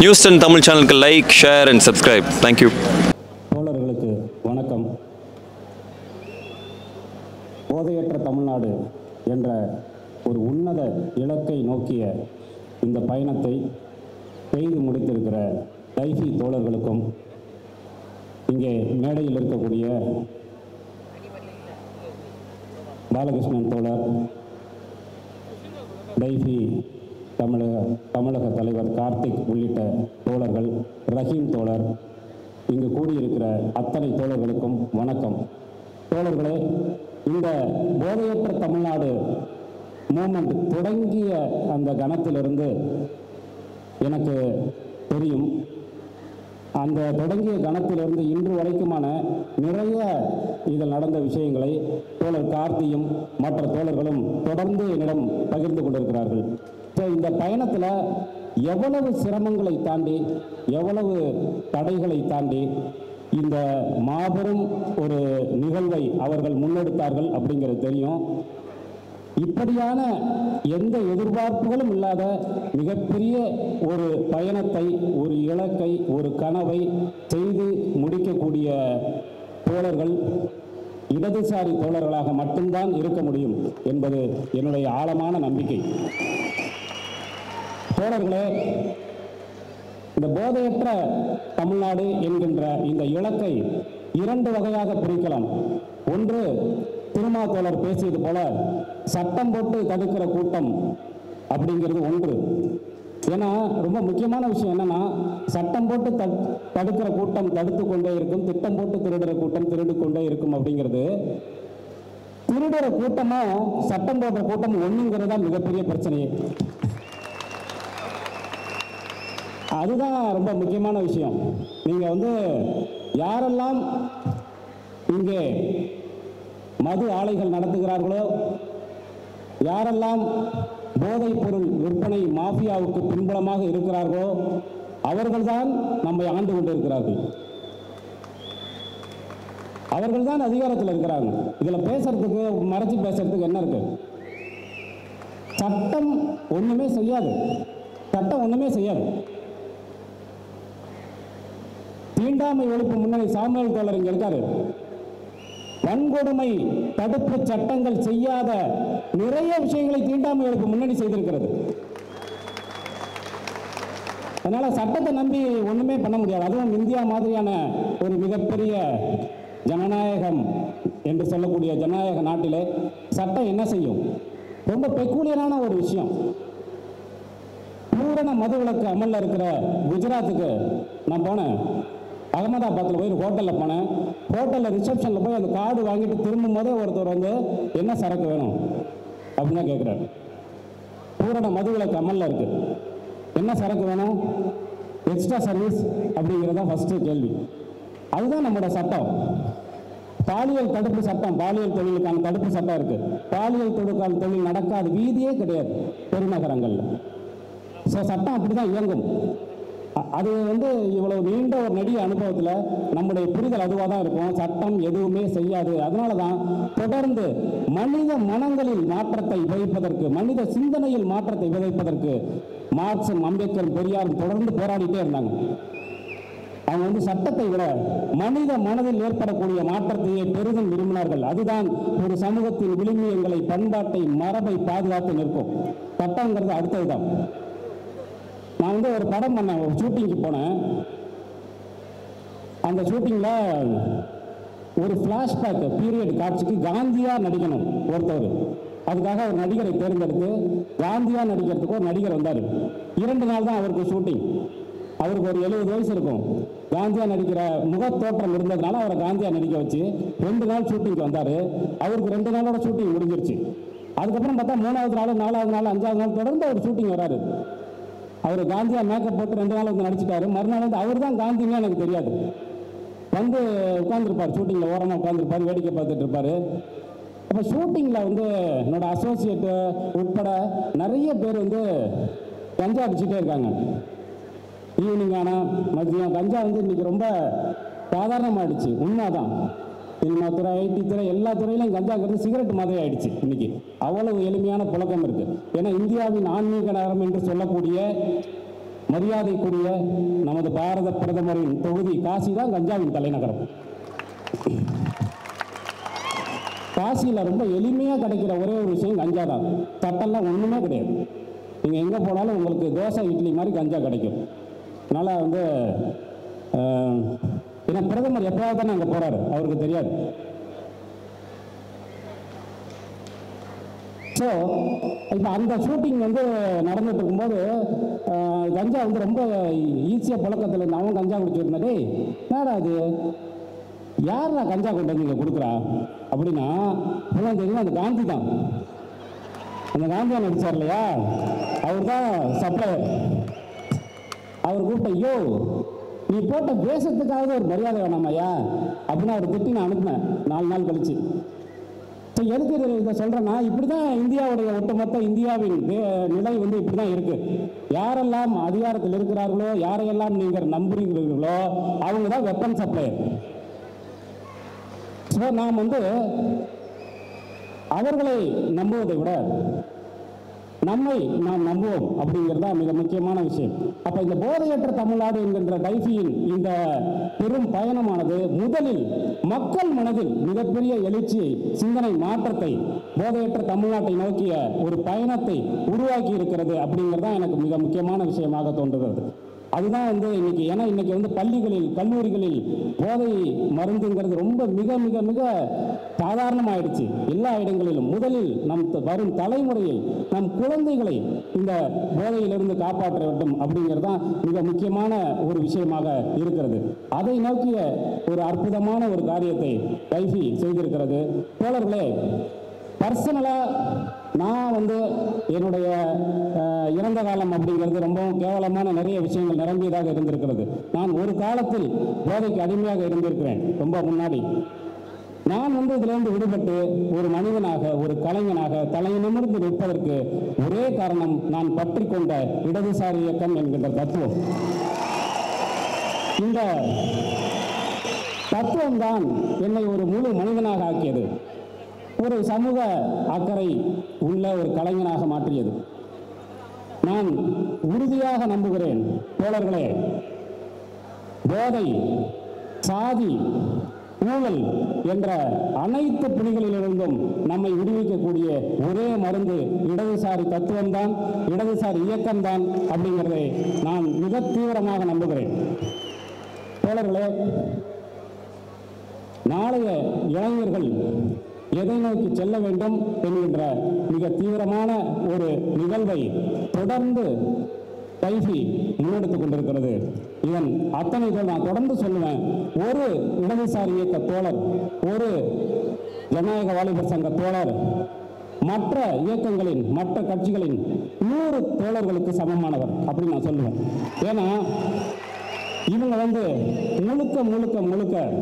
News ten Tamil சேனலுக்கு like share and subscribe thank you தோழர்களுக்கு வணக்கம். போதையற்ற தமிழ்நாடு என்ற ஒரு உன்னத இலக்கை நோக்கிய இந்த பயணத்தை செய்து முடித்திருக்கிற டைசி தோழர்களுக்கும் இங்கே மேடையில் இருக்கக்கூடிய பாலகிருஷ்ணன் தோழர் டைசி தமிழக தமிழக தலைவர் கார்த்திக் உள்ளிட்ட தோழர்கள் ரஹீம் தோழர் இங்கு கூடியிருக்கிற அத்தனை தோழர்களுக்கும் வணக்கம். தோழர்களே இந்த போதையற்ற தமிழ்நாடு மூமெண்ட் தொடங்கிய அந்த கணத்திலிருந்து எனக்கு தெரியும். அந்த தொடங்கிய கணத்திலிருந்து இன்று வரைக்குமான நிறைய இதில் நடந்த விஷயங்களை தோழர் கார்த்தியும் மற்ற தோழர்களும் தொடர்ந்து என்னிடம் பகிர்ந்து கொண்டிருக்கிறார்கள். ஸோ இந்த பயணத்தில் எவ்வளவு சிரமங்களை தாண்டி எவ்வளவு தடைகளை தாண்டி இந்த மாபெரும் ஒரு நிகழ்வை அவர்கள் முன்னெடுத்தார்கள் அப்படிங்கிறது தெரியும். இப்படியான எந்த எதிர்பார்ப்புகளும் இல்லாத மிகப்பெரிய ஒரு பயணத்தை ஒரு இலக்கை ஒரு கனவை செய்து முடிக்கக்கூடிய தோழர்கள் இடதுசாரி தோழர்களாக மட்டும்தான் இருக்க முடியும் என்பது என்னுடைய ஆழமான நம்பிக்கை. தோழர்களே இந்த போதையற்ற தமிழ்நாடு என்கின்ற இந்த இலக்கை இரண்டு வகையாக பிரிக்கலாம். ஒன்று திருமாவளர் தோழர் பேசியது போல சட்டம் போட்டு தடுக்கிற கூட்டம் அப்படிங்கிறது ஒன்று. ஏன்னா ரொம்ப முக்கியமான விஷயம் என்னன்னா சட்டம் போட்டு த தடுக்கிற கூட்டம் தடுத்து கொண்டே இருக்கும் திட்டம் போட்டு திருடுற கூட்டம் திருடு கொண்டே இருக்கும் அப்படிங்கிறது. திருடுற கூட்டமும் சட்டம் போடுற கூட்டம் ஒண்ணுங்கிறது தான் மிகப்பெரிய பிரச்சனையே. அதுதான் ரொம்ப முக்கியமான விஷயம். நீங்கள் வந்து யாரெல்லாம் இங்கே மது ஆலைகள் நடத்துகிறார்களோ? யாரெல்லாம் போதைப் பொருள் விற்பனை மாஃபியாவுக்கு பின்புலமாக இருக்கிறார்களோ அவர்கள்தான் நம்மை ஆண்டு கொண்டிருக்கிறார்கள். அவர்கள்தான் அதிகாரத்தில் இருக்கிறாங்க இதில் பேசுறதுக்கு மறைச்சு பேசுறதுக்கு என்ன இருக்கு? சட்டம் ஒண்ணுமே செய்யாது. சட்டம் ஒண்ணுமே செய்யாது. தீண்டாமை ஒழிப்பு முன்னணி சாமுவேல் தோழர் இங்க இருக்காரு. வன்கொடுமை தடுப்பு சட்டங்கள் செய்யாத நிறைய விஷயங்களை தீண்டாமைகளுக்கு முன்னணி செய்திருக்கிறது. அதனால சட்டத்தை நம்பி ஒண்ணுமே பண்ண முடியாது. அதுவும் இந்தியா மாதிரியான ஒரு மிகப்பெரிய ஜனநாயகம் என்று சொல்லக்கூடிய ஜனநாயக நாட்டிலே சட்டம் என்ன செய்யும்? ரொம்ப பெக்கூலியரான ஒரு விஷயம். பூரண மதுவிலக்கு அமல்ல இருக்கிற குஜராத்துக்கு நான் போனேன். அகமதாபாத்தில் போய் ஒரு ஹோட்டலில் போனேன். ஹோட்டலில் ரிசப்ஷனில் போய் அந்த கார்டு வாங்கிட்டு திரும்பும் போதே ஒருத்தர் வந்து என்ன சரக்கு வேணும்? அப்படின்னு தான் கேட்குறாரு பூரண மதுவிலக்கு அமல்ல இருக்குது என்ன சரக்கு வேணும்? எக்ஸ்ட்ரா சர்வீஸ் அப்படிங்கிறதா ஃபஸ்ட்டு கேள்வி. அதுதான் நம்மளோட சட்டம். பாலியல் தடுப்பு சட்டம் பாலியல் தொழிலுக்கான தடுப்பு சட்டம் இருக்கு. பாலியல் தொழுக்கான தொழில் நடக்காத வீதியே கிடையாது. பெருநகரங்கள்ல. ஸோ சட்டம் அப்படி தான் இயங்கும். அது வந்து இவ்வளவு நீண்ட ஒரு நெடிய அனுபவத்தில் நம்முடைய புரிதல் அதுவாக தான் இருக்கும். சட்டம் எதுவுமே செய்யாது. அதனால தான் தொடர்ந்து மனித மனங்களில் மாற்றத்தை விதைப்பதற்கு மனித சிந்தனையில் மாற்றத்தை விதைப்பதற்கு மார்க்சும் அம்பேத்கரும் பெரியாரும் தொடர்ந்து போராடிட்டே இருந்தாங்க. அவங்க வந்து சட்டத்தை விட மனித மனதில் ஏற்படக்கூடிய மாற்றத்தையே பெரிதும் விரும்பினார்கள். அதுதான் ஒரு சமூகத்தின் விளிமியங்களை பண்பாட்டை மரபை பாதுகாத்து நிற்கும். சட்டங்கிறது அடுத்ததுதான். நான் வந்து ஒரு படம் பண்ணேன் ஒரு ஷூட்டிங்க்கு போனேன். அந்த ஷூட்டிங்கில் ஒரு ஃப்ளாஷ்பேக் பீரியட் காட்சிக்கு காந்தியாக நடிக்கணும் ஒருத்தவர். அதுக்காக ஒரு நடிகரை தேர்ந்தெடுத்து காந்தியாக நடிக்கிறதுக்கு ஒரு நடிகர் வந்தார். இரண்டு நாள் தான் அவருக்கு ஷூட்டிங் அவருக்கு ஒரு எழுபது வயசு இருக்கும். காந்தியா நடிக்கிற முகத்தோற்றம் இருந்ததுனால அவரை காந்தியா நடிக்க வச்சு ரெண்டு நாள் ஷூட்டிங்க்கு வந்தார். அவருக்கு ரெண்டு நாளோட ஷூட்டிங் முடிஞ்சிருச்சு. அதுக்கப்புறம் பார்த்தா மூணாவது நாள் நாலாவது நாள் அஞ்சாவது நாள் தொடர்ந்து அவர் ஷூட்டிங் வராரு. அவர் காந்தியாக மேக்கப் போட்டு ரெண்டு நாள் வந்து நடிச்சிட்டாரு. மறுநாள் வந்து அவர் தான் காந்தின்னு எனக்கு தெரியாது. வந்து உட்காந்துருப்பார் ஷூட்டிங்கில் ஓரமாக உட்காந்துருப்பார் வேடிக்கை பார்த்துட்டு இருப்பார். அப்போ ஷூட்டிங்கில் வந்து என்னோடய அசோசியேட்டு உட்பட நிறைய பேர் வந்து கஞ்சா அடிச்சுட்டே இருக்காங்க. ஈவினிங் ஆனால் மதியம் கஞ்சா வந்து இன்னைக்கு ரொம்ப சாதாரணமாகிடுச்சு உண்மைதான். சினிமா துறை ஐடி துறை எல்லா துறையிலும் கஞ்சாங்கிறது சிகரெட் மாதிரி ஆயிடுச்சு இன்னைக்கு. அவ்வளவு எளிமையான புழக்கம் இருக்கு. ஏன்னா இந்தியாவின் ஆன்மீக நகரம் என்று சொல்லக்கூடிய மரியாதைக்குரிய நமது பாரத பிரதமரின் தொகுதி காசி தான் கஞ்சாவின் தலைநகரம். காசியில் ரொம்ப எளிமையாக கிடைக்கிற ஒரே ஒரு விஷயம் கஞ்சா தான். தட்டெல்லாம் ஒன்றுமே கிடையாது. நீங்கள் எங்கே போனாலும் உங்களுக்கு தோசை இட்லி மாதிரி கஞ்சா கிடைக்கும். அதனால் வந்து ஏன்னா பிரதமர் எப்போவாவது தானே அங்கே போறாரு. அவருக்கு தெரியாது. ஸோ இப்போ அந்த ஷூட்டிங் வந்து நடந்துட்டு இருக்கும்போது கஞ்சா வந்து ரொம்ப ஈஸியாக புழக்கத்தில் இருந்து அவன் கஞ்சா குடிச்சிருந்தா டேய் என்னடா அது யாரா கஞ்சா கொண்டு வந்து இங்கே கொடுக்குறா? அப்படின்னா இப்பெல்லாம் தெரியும்? அந்த காந்தி தான். அந்த காந்தியா நடிச்சார் இல்லையா? அவர் தான் சப்ளையர் அவர் கூப்பிட்ட ஐயோ நீ போட்ட வேஷத்துக்காவது ஒரு மரியாதை வேணாமையா அப்படின்னு அவர் திட்டி நான் அனுப்பினேன். நாலு நாள் கழிச்சு. ஸோ எதுக்கு இதை- சொல்கிறேன்னா இப்படி தான் இந்தியாவுடைய ஒட்டுமொத்த இந்தியாவின் நிலை வந்து இப்படி தான் இருக்குது யாரெல்லாம் அதிகாரத்தில் இருக்கிறார்களோ யாரையெல்லாம் நீங்கள் நம்புகிறீர்களோ அவங்க தான் வெப்பன் சப்ளையர் ஸோ நாம் வந்து அவர்களை நம்புவதை விட நம்மை நாம் நம்புவோம் அப்படிங்கிறது தான் மிக முக்கியமான விஷயம். அப்ப இந்த போதையற்ற தமிழ்நாடு என்கின்ற டைஃபியின் இந்த பெரும் பயணமானது முதலில் மக்கள் மனதில் மிகப்பெரிய எழுச்சி சிந்தனை மாற்றத்தை போதையற்ற தமிழ்நாட்டை நோக்கிய ஒரு பயணத்தை உருவாக்கி இருக்கிறது அப்படிங்கிறது தான் எனக்கு மிக முக்கியமான விஷயமாக தோன்றுகிறது. அதுதான் வந்து இன்னைக்கு ஏன்னா இன்னைக்கு வந்து பள்ளிகளில் கல்லூரிகளில் போதை மருந்துங்கிறது ரொம்ப மிக மிக மிக சாதாரணமாயிடுச்சு. எல்லா இடங்களிலும். முதலில் நம் வரும் தலைமுறையில் நம் குழந்தைகளை இந்த போதையிலிருந்து காப்பாற்ற வேண்டும் அப்படிங்கிறது தான் மிக முக்கியமான ஒரு விஷயமாக இருக்கிறது. அதை நோக்கிய ஒரு அற்புதமான ஒரு காரியத்தை கைஃபி செய்திருக்கிறது. தோழர்களே பர்சனலாக நான் வந்து என்னுடைய இறந்த காலம் அப்படிங்கிறது ரொம்பவும் கேவலமான நிறைய விஷயங்கள் நிரம்பியதாக இருந்திருக்கிறது. நான் ஒரு காலத்தில் போதைக்கு அடிமையாக இருந்திருக்கிறேன். ரொம்ப முன்னாடி. நான் வந்து இதிலிருந்து விடுபட்டு ஒரு மனிதனாக ஒரு கலைஞனாக தலை நிமிர்ந்து நிற்பதற்கு ஒரே காரணம் நான் பற்றி கொண்ட இடதுசாரி இயக்கம் என்கின்ற தத்துவம். இந்த தத்துவம்தான் என்னை ஒரு முழு மனிதனாக ஆக்கியது. ஒரு சமூக அக்கறை உள்ள ஒரு கலைஞனாக மாற்றியது. நான் உறுதியாக நம்புகிறேன் தோழர்களே. போதை சாதி ஊழல் என்ற அனைத்து புலிகளிலிருந்தும் நம்மை விடுவிக்கக்கூடிய ஒரே மருந்து இடதுசாரி தத்துவம்தான் இடதுசாரி இயக்கம்தான் அப்படிங்கிறதை நான் மிக தீவிரமாக நம்புகிறேன். தோழர்களே நாளைய இளைஞர்கள் எதை நோக்கி செல்ல வேண்டும் என்கின்ற மிக தீவிரமான ஒரு நிகழ்வை தொடர்ந்து கைஃபி முன்னெடுத்துக் கொண்டிருக்கிறது. இதன் அத்தனை நான் தொடர்ந்து சொல்லுவேன். ஒரு இடதுசாரி இயக்க தோழர் ஒரு ஜனநாயக வாலிபர் சங்க தோழர் மற்ற இயக்கங்களின் மற்ற கட்சிகளின் நூறு தோழர்களுக்கு சமமானவர் அப்படின்னு நான் சொல்லுவேன். ஏன்னா இவங்க வந்து முழுக்க முழுக்க முழுக்க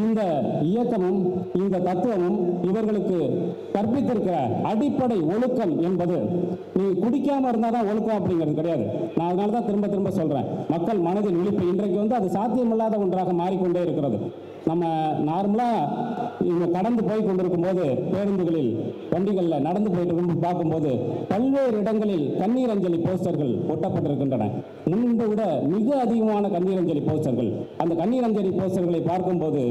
இந்த இயக்கமும் இந்த தத்துவமும் இவர்களுக்கு கற்பித்திருக்கிற அடிப்படை ஒழுக்கம் என்பது நீ குடிக்காம இருந்தால் தான் ஒழுக்கம் அப்படிங்கிறது கிடையாது. நான் அதனால தான் திரும்ப திரும்ப சொல்றேன். மக்கள் மனதில் விழிப்பு இன்றைக்கு வந்து அது சாத்தியமில்லாத ஒன்றாக மாறிக்கொண்டே இருக்கிறது. நம்ம நார்மலாக இவங்க கடந்து போய் கொண்டிருக்கும் போது பேருந்துகளில் வண்டிகளில் நடந்து போயிட்டு இருக்கும் பார்க்கும்போது பல்வேறு இடங்களில் கண்ணீர் அஞ்சலி போஸ்டர்கள் ஒட்டப்பட்டிருக்கின்றன. முன்பு விட மிக அதிகமான கண்ணீர் அஞ்சலி போஸ்டர்கள். அந்த கண்ணீர் அஞ்சலி போஸ்டர்களை பார்க்கும்போது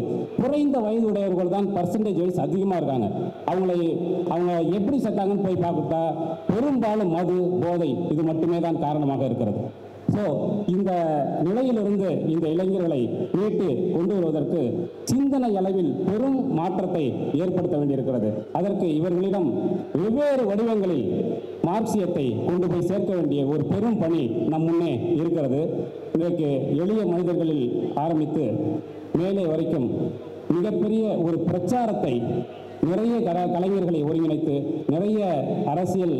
குறைந்த வயது உடையவர்கள் தான் பர்சன்டேஜ் வைஸ் அதிகமாக இருக்காங்க. அவங்களை அவங்க எப்படி செத்தாங்கன்னு போய் பார்த்துட்டா பெரும்பாலும் மது போதை இது மட்டுமே தான் காரணமாக இருக்கிறது. ஸோ இந்த நிலையிலிருந்து இந்த இளைஞர்களை மீட்டு கொண்டு வருவதற்கு சிந்தனை அளவில் பெரும் மாற்றத்தை ஏற்படுத்த வேண்டியிருக்கிறது. அதற்கு இவர்களிடம் வெவ்வேறு வடிவங்களில் மார்க்சியத்தை கொண்டு போய் சேர்க்க வேண்டிய ஒரு பெரும் பணி நம் முன்னே இருக்கிறது. இன்றைக்கு எளிய மனிதர்களில் ஆரம்பித்து மேலே வரைக்கும் மிகப்பெரிய ஒரு பிரச்சாரத்தை நிறைய கல கலைஞர்களை ஒருங்கிணைத்து நிறைய அரசியல்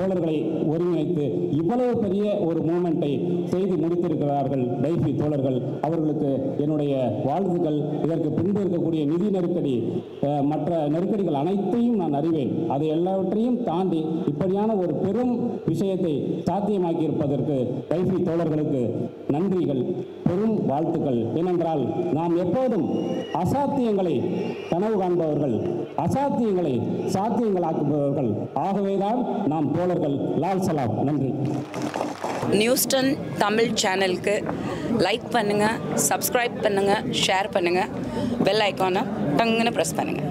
தோழர்களை ஒருங்கிணைத்து இவ்வளவு பெரிய ஒரு மூமெண்ட்டை செய்து முடித்திருக்கிறார்கள். டைபி தோழர்கள் அவர்களுக்கு என்னுடைய வாழ்த்துக்கள். இதற்கு பின்பு இருக்கக்கூடிய நிதி நெருக்கடி மற்ற நெருக்கடிகள் அனைத்தையும் நான் அறிவேன். அதை எல்லாவற்றையும் தாண்டி இப்படியான ஒரு பெரும் விஷயத்தை சாத்தியமாக்கி இருப்பதற்கு டைபி தோழர்களுக்கு நன்றிகள் பெரும் வாழ்த்துக்கள். ஏனென்றால் நாம் எப்போதும் அசாத்தியங்களை கனவு காண்பவர்கள் அசாத்தியங்களை சாத்தியங்களாக்குபவர்கள். ஆகவேதான் நாம் தோழர்கள் லால் சலாம் நன்றி. நியூஸ்டன் தமிழ் சேனலுக்கு லைக் பண்ணுங்கள் சப்ஸ்கிரைப் பண்ணுங்கள் ஷேர் பண்ணுங்கள் பெல் ஐக்கானை டங்குன்னு ப்ரெஸ் பண்ணுங்கள்